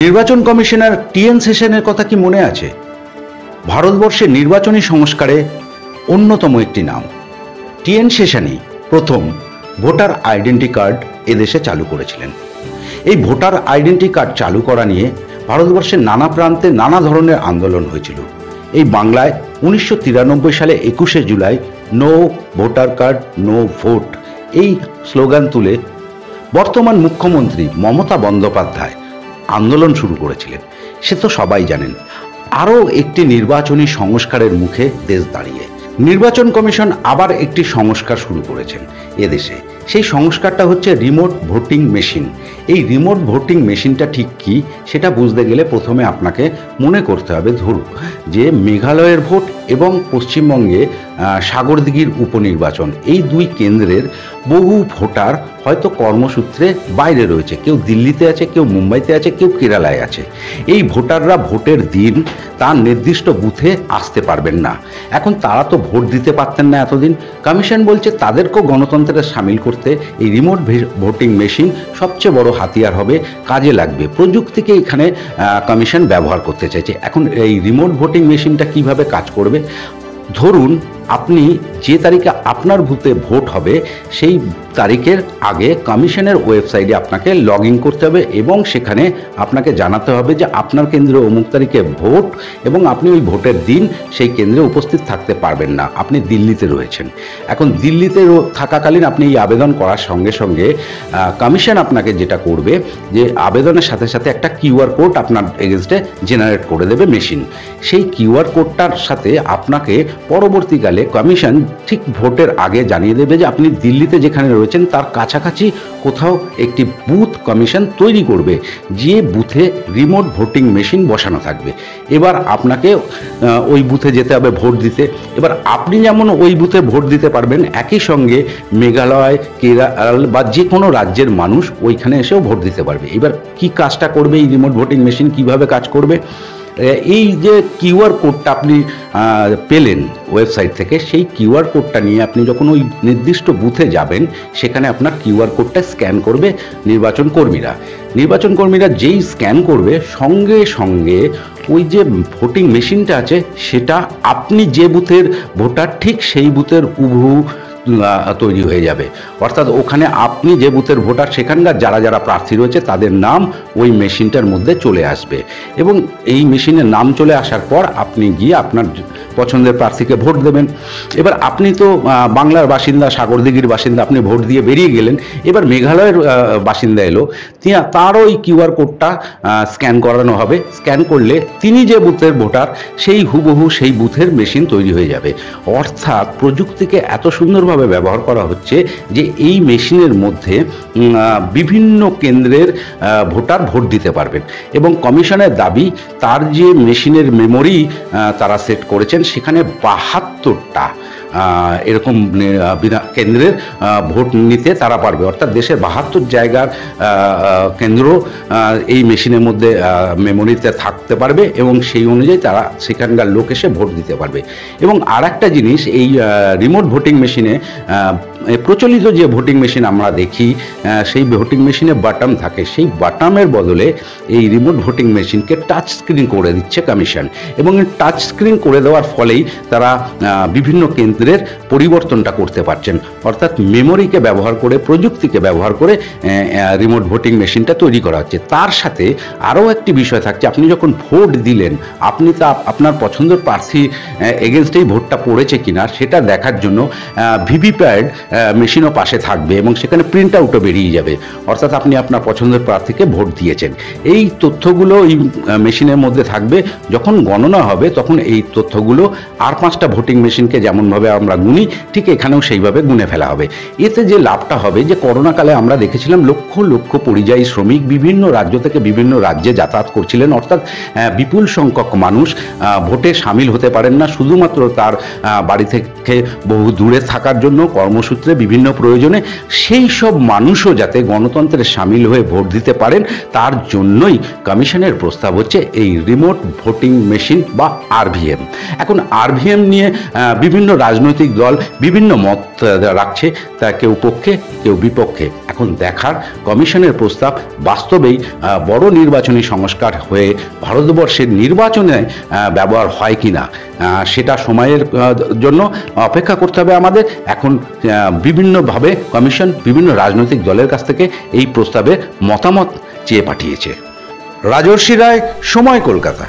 নির্বাচন commissioner TN সেশনের কথা কি মনে আছে? ভারতবর্ষের নির্বাচনী সংস্কারে অন্যতম একটি নাম। টিএন সেশনই প্রথম ভোটার আইডেন্টি কার্ড এদেশে চালু করেছিলেন। এই ভোটার আইডেন্টি কার্ড চালু করা নিয়ে ভারতবর্ষের নানা প্রান্তে নানা ধরনের আন্দোলন হয়েছিল। এই বাংলায় উনিশশো তিরানব্বই সালে একুশে July no voter card, no vote এই স্লোগান তুলে বর্তমান মুখ্যমন্ত্রী মমতা বন্দ্যোপাধ্যায় আন্দোলন শুরু করেছিলেন। সে তো সবাই জানেন। আরও একটি নির্বাচনী সংস্কারের মুখে দেশ দাঁড়িয়ে। নির্বাচন কমিশন আবার একটি সংস্কার শুরু করেছেন এদেশে। সেই সংস্কারটা হচ্ছে রিমোট ভোটিং মেশিন। এই রিমোট ভোটিং মেশিনটা ঠিক কি, সেটা বুঝতে গেলে প্রথমে আপনাকে মনে করতে হবে, ধরুন যে মেঘালয়ের ভোট এবং পশ্চিমবঙ্গে সাগরদিঘির উপনির্বাচন। এই দুই কেন্দ্রের বহু ভোটার হয়তো কর্মসূত্রে বাইরে রয়েছে। কেউ দিল্লিতে আছে, কেউ মুম্বাইতে আছে, কেউ কেরালায় আছে। এই ভোটাররা ভোটের দিন তার নির্দিষ্ট বুথে আসতে পারবেন না। এখন তারা তো ভোট দিতে পারতেন না এতদিন। কমিশন বলছে তাদেরকেও গণতন্ত্রে সামিল করতে এই রিমোট ভোটিং মেশিন সবচেয়ে বড় হাতিয়ার হবে, কাজে লাগবে। প্রযুক্তিকে এখানে কমিশন ব্যবহার করতে চাইছে। এখন এই রিমোট ভোটিং মেশিনটা কীভাবে কাজ করবে ধরুন আপনি যে তারিখে আপনার বুথে ভোট হবে, সেই তারিখের আগে কমিশনের ওয়েবসাইটে আপনাকে লগ করতে হবে এবং সেখানে আপনাকে জানাতে হবে যে আপনার কেন্দ্রে অমুক তারিখে ভোট এবং আপনি ওই ভোটের দিন সেই কেন্দ্রে উপস্থিত থাকতে পারবেন না। আপনি দিল্লিতে রয়েছেন। এখন দিল্লিতে থাকাকালীন আপনি এই আবেদন করার সঙ্গে সঙ্গে কমিশন আপনাকে যেটা করবে যে আবেদনের সাথে সাথে একটা কিউআর কোড আপনার এগেনস্টে জেনারেট করে দেবে মেশিন। সেই কিউআর কোডটার সাথে আপনাকে পরবর্তীকালে কমিশন ঠিক ভোটের আগে জানিয়ে দেবে যে আপনি দিল্লিতে যেখানে রয়েছেন, তার কাছাকাছি কোথাও একটি বুথ কমিশন তৈরি করবে যে বুথে রিমোট ভোটিং মেশিন বসানো থাকবে। এবার আপনাকে ওই বুথে যেতে হবে ভোট দিতে। এবার আপনি যেমন ওই বুথে ভোট দিতে পারবেন, একই সঙ্গে মেঘালয় কেরাল বা যে কোনো রাজ্যের মানুষ ওইখানে এসেও ভোট দিতে পারবে। এবার কি কাজটা করবে এই রিমোট ভোটিং মেশিন, কীভাবে কাজ করবে? এই যে কিউআর কোডটা আপনি পেলেন ওয়েবসাইট থেকে, সেই কিউআর কোডটা নিয়ে আপনি যখন ওই নির্দিষ্ট বুথে যাবেন, সেখানে আপনার কিউআর কোডটা স্ক্যান করবে নির্বাচন কর্মীরা। নির্বাচন কর্মীরা যেই স্ক্যান করবে, সঙ্গে সঙ্গে ওই যে ভোটিং মেশিনটা আছে, সেটা আপনি যে বুথের ভোটার, ঠিক সেই বুথের উভু তৈরি হয়ে যাবে। অর্থাৎ ওখানে আপনি যে বুথের ভোটার, সেখানকার যারা যারা প্রার্থী রয়েছে, তাদের নাম ওই মেশিনটার মধ্যে চলে আসবে। এবং এই মেশিনের নাম চলে আসার পর আপনি গিয়ে আপনার পছন্দের প্রার্থীকে ভোট দেবেন। এবার আপনি তো বাংলার বাসিন্দা সাগরদিঘির বাসিন্দা, আপনি ভোট দিয়ে বেরিয়ে গেলেন। এবার মেঘালয়ের বাসিন্দা এলো। তার ওই কিউআর কোডটা স্ক্যান করানো হবে। স্ক্যান করলে তিনি যে বুথের ভোটার, সেই হুবহু সেই বুথের মেশিন তৈরি হয়ে যাবে। অর্থাৎ প্রযুক্তিকে এত সুন্দরভাবে ব্যবহার করা হচ্ছে যে এই মেশিনের মধ্যে বিভিন্ন কেন্দ্রের ভোটার ভোট দিতে পারবেন। এবং কমিশনের দাবি, তার যে মেশিনের মেমোরি তারা সেট করেছেন সেখানে বাহাত্তরটা এরকম কেন্দ্রের ভোট নিতে তারা পারবে। অর্থাৎ দেশের বাহাত্তর জায়গার কেন্দ্র এই মেশিনের মধ্যে মেমোরিতে থাকতে পারবে এবং সেই অনুযায়ী তারা সেখানকার লোক এসে ভোট দিতে পারবে। এবং আর একটা জিনিস, এই রিমোট ভোটিং মেশিনে প্রচলিত যে ভোটিং মেশিন আমরা দেখি সেই ভোটিং মেশিনে বাটাম থাকে। সেই বাটামের বদলে এই রিমোট ভোটিং মেশিনকে টাচ স্ক্রিন করে দিচ্ছে কমিশন এবং টাচ স্ক্রিন করে দেওয়ার ফলেই তারা বিভিন্ন কেন্দ্রের পরিবর্তনটা করতে পারছেন। অর্থাৎ মেমোরিকে ব্যবহার করে, প্রযুক্তিকে ব্যবহার করে রিমোট ভোটিং মেশিনটা তৈরি করা হচ্ছে। তার সাথে আরও একটি বিষয় থাকছে। আপনি যখন ভোট দিলেন, আপনি তা আপনার পছন্দের প্রার্থী এগেনস্টেই ভোটটা পড়েছে কিনা, সেটা দেখার জন্য ভিভিপ্যাড মেশিনও পাশে থাকবে এবং সেখানে প্রিন্ট আউটও বেরিয়ে যাবে। অর্থাৎ আপনি আপনার পছন্দের প্রার্থীকে ভোট দিয়েছেন। এই তথ্যগুলো এই মেশিনের মধ্যে থাকবে। যখন গণনা হবে, তখন এই তথ্যগুলো আর পাঁচটা ভোটিং মেশিনকে যেমনভাবে আমরা গুনি, ঠিক এখানেও সেইভাবে গুনে ফেলা হবে। এতে যে লাভটা হবে, যে করোনাকালে আমরা দেখেছিলাম লক্ষ লক্ষ পরিযায়ী শ্রমিক বিভিন্ন রাজ্য থেকে বিভিন্ন রাজ্যে যাতায়াত করছিলেন। অর্থাৎ বিপুল সংখ্যক মানুষ ভোটে সামিল হতে পারেন না। শুধুমাত্র তার বাড়ি থেকে বহু দূরে থাকার জন্য কর্মসূত্রে ক্ষেত্রে বিভিন্ন প্রয়োজনে সেই সব মানুষও যাতে গণতন্ত্রে সামিল হয়ে ভোট দিতে পারেন, তার জন্যই কমিশনের প্রস্তাব হচ্ছে এই রিমোট ভোটিং মেশিন বা আরভিএম। এখন আরভিএম নিয়ে বিভিন্ন রাজনৈতিক দল বিভিন্ন মত রাখছে, তা কেউ পক্ষে, কেউ বিপক্ষে। এখন দেখার কমিশনের প্রস্তাব বাস্তবেই বড় নির্বাচনী সংস্কার হয়ে ভারতবর্ষের নির্বাচনে ব্যবহার হয় কি না সেটা সময়ের জন্য অপেক্ষা করতে হবে আমাদের। এখন বিভিন্নভাবে কমিশন বিভিন্ন রাজনৈতিক দলের কাছ থেকে এই প্রস্তাবে মতামত চেয়ে পাঠিয়েছে। রাজর্ষি রায়, সময় কলকাতা।